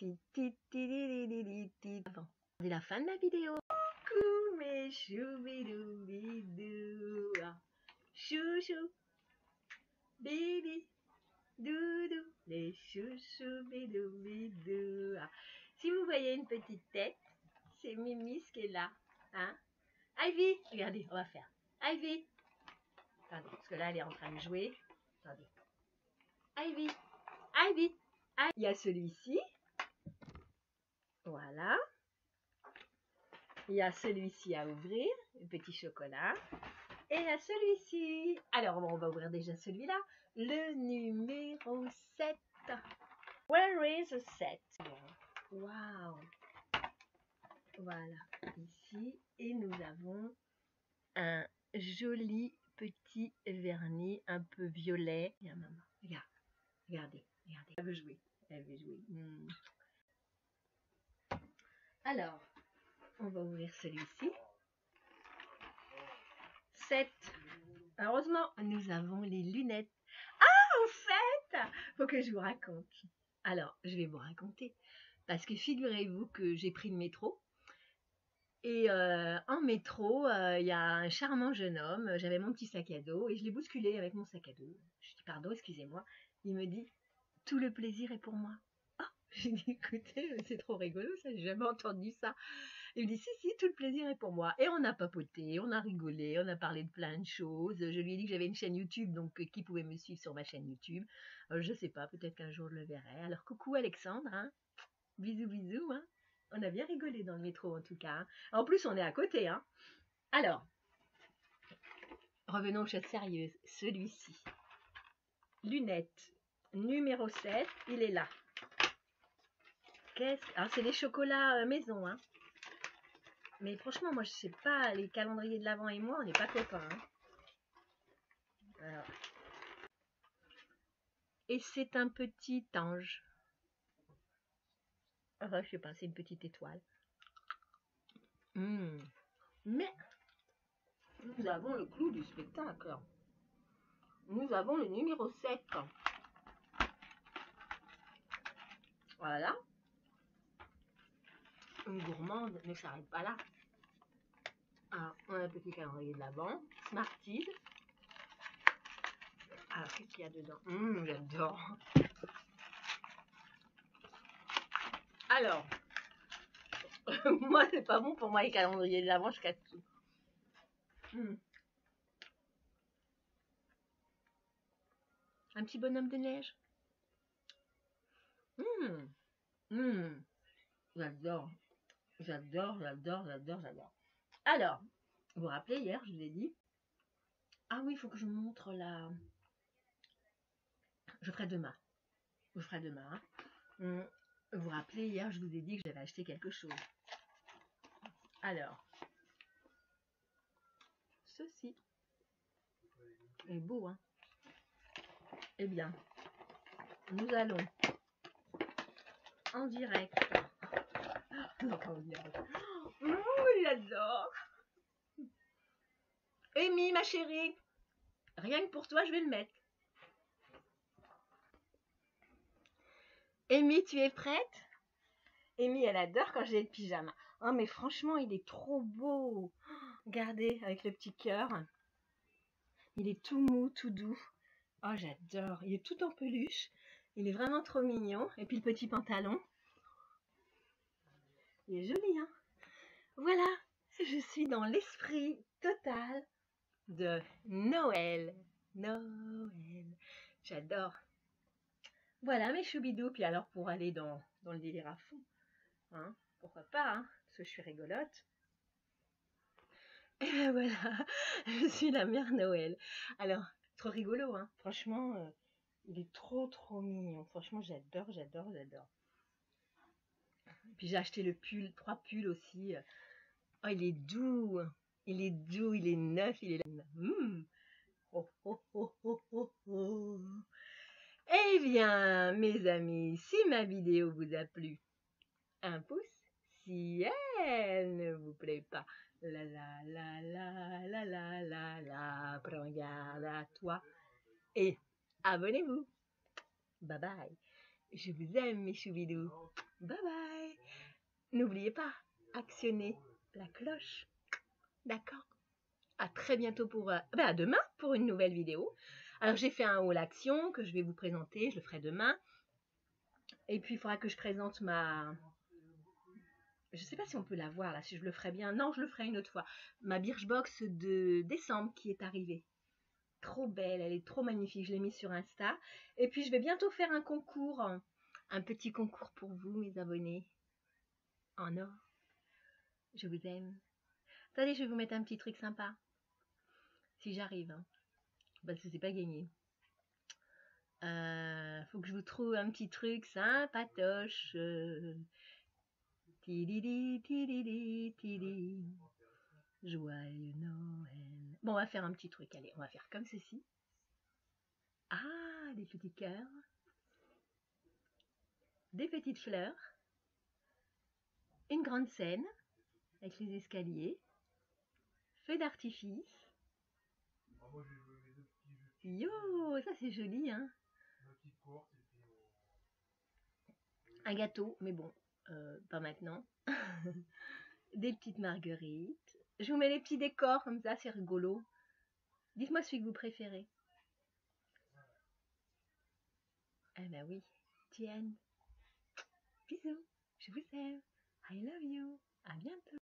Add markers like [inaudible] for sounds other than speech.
C'est la fin de la vidéo. Coucou mes choubidou bidou. Ah. Chouchou. Bibi. Doudou. Les chouchous bidou bidou. Ah. Si vous voyez une petite tête, c'est Mimi qui est là. Hein Ivy, regardez, on va faire. Ivy. Attendez, parce que là, elle est en train de jouer. Attendez. Ivy. Ivy. Ivy. Il y a celui-ci. Voilà. Il y a celui-ci à ouvrir, le petit chocolat. Et il y a celui-ci. Alors, on va ouvrir déjà celui-là. Le numéro 7. Where is the 7 Wow. Voilà, ici. Et nous avons un joli petit vernis un peu violet. Maman. Regarde. Regardez. Regardez. Elle veut jouer. Elle veut jouer. Hmm. Alors, on va ouvrir celui-ci. 7. Heureusement, nous avons les lunettes. Ah, en fait, faut que je vous raconte. Alors, je vais vous raconter. Parce que figurez-vous que j'ai pris le métro. Et euh, en métro, euh, il y a un charmant jeune homme. J'avais mon petit sac à dos et je l'ai bousculé avec mon sac à dos. Je dis pardon, excusez-moi. Il me dit tout le plaisir est pour moi. J'ai [laughs] dit, écoutez, c'est trop rigolo, ça, j'ai jamais entendu ça. Il me dit, si, si, tout le plaisir est pour moi. Et on a papoté, on a rigolé, on a parlé de plein de choses. Je lui ai dit que j'avais une chaîne YouTube, donc euh, qui pouvait me suivre sur ma chaîne YouTube. Euh, je sais pas, peut-être qu'un jour je le verrai. Alors, coucou Alexandre, hein. bisous, bisous. Hein. On a bien rigolé dans le métro, en tout cas. Hein. En plus, on est à côté. Hein. Alors, revenons aux choses sérieuses. Celui-ci, lunettes, numéro 7, il est là. Ah, c'est les chocolats euh, maison, hein. Mais franchement, moi, je sais pas, les calendriers de l'Avent et moi, on n'est pas copains. Hein. Et c'est un petit ange. Enfin, je sais pas, c'est une petite étoile. Hmm. Mais, nous avons le clou du spectacle. Nous avons le numéro 7. Voilà une gourmande ne s'arrête pas là. Alors, on a un petit calendrier de l'avant, Smarties. Alors, qu'est-ce qu'il y a dedans? Hum, J'adore. Alors, [laughs] moi, c'est pas bon pour moi les calendriers de l'avant, je casse tout. Hum. Un petit bonhomme de neige? Hum. J'adore. J'adore, j'adore, j'adore, j'adore. Alors, vous vous rappelez, hier, je vous ai dit. Ah oui, il faut que je vous montre la. Je ferai demain. Je ferai demain. Hein. Hum, vous vous rappelez, hier, je vous ai dit que j'avais acheté quelque chose. Alors, ceci est beau, hein Eh bien, nous allons en direct [laughs] Oh, j'adore. Amy, ma chérie, rien que pour toi, je vais le mettre. Amy, tu es prête? Amy, elle adore quand j'ai le pyjama. Oh, mais franchement, il est trop beau. Regardez, avec le petit cœur. Il est tout mou, tout doux. Oh, j'adore. Il est tout en peluche. Il est vraiment trop mignon. Et puis le petit pantalon. Il joli, hein Voilà, je suis dans l'esprit total de Noël. Noël. J'adore. Voilà mes choubidous. Puis alors, pour aller dans, le délire à fond, hein, pourquoi pas, hein, parce que je suis rigolote. Et ben voilà, [laughs] je suis la mère Noël. Alors, trop rigolo, hein. Franchement, euh, il est trop, trop mignon. Franchement, j'adore, j'adore, j'adore. Puis j'ai acheté le pull, trois pulls aussi. Oh, il est doux. Il est doux, il est neuf, il est mmh. oh, oh, oh, oh, oh, oh. Eh bien, mes amis, si ma vidéo vous a plu, un pouce. Si elle ne vous plaît pas, la la la la la la la la, prends garde à toi. Et abonnez-vous. Bye bye. Je vous aime, mes choubidous. N'oubliez pas, actionnez la cloche. D'accord À très bientôt pour... Euh, ben à demain pour une nouvelle vidéo. Alors j'ai fait un haul action que je vais vous présenter, je le ferai demain. Et puis il faudra que je présente ma... Je ne sais pas si on peut la voir là, si je le ferai bien. Non, je le ferai une autre fois. Ma Birchbox de décembre qui est arrivée. Trop belle, elle est trop magnifique. Je l'ai mise sur Insta. Et puis je vais bientôt faire un concours. Un petit concours pour vous, mes abonnés. En or. Je vous aime. Attendez, je vais vous mettre un petit truc sympa. Si j'arrive. Hein. Parce que pas gagné. Euh, faut que je vous trouve un petit truc sympatoche. Tididi, tididi, tididi. Joyeux Noël. Bon, on va faire un petit truc. Allez, on va faire comme ceci. Ah, des petits cœurs. Des petites fleurs. Une grande scène avec les escaliers. Feu d'artifice. Yo, ça c'est joli, hein. Un gâteau, mais bon, euh, pas maintenant. [laughs] Des petites marguerites. Je vous mets les petits décors comme ça, c'est rigolo. Dites-moi celui que vous préférez. Eh ben oui, Tienne. Bisous, je vous aime. I love you. À bientôt.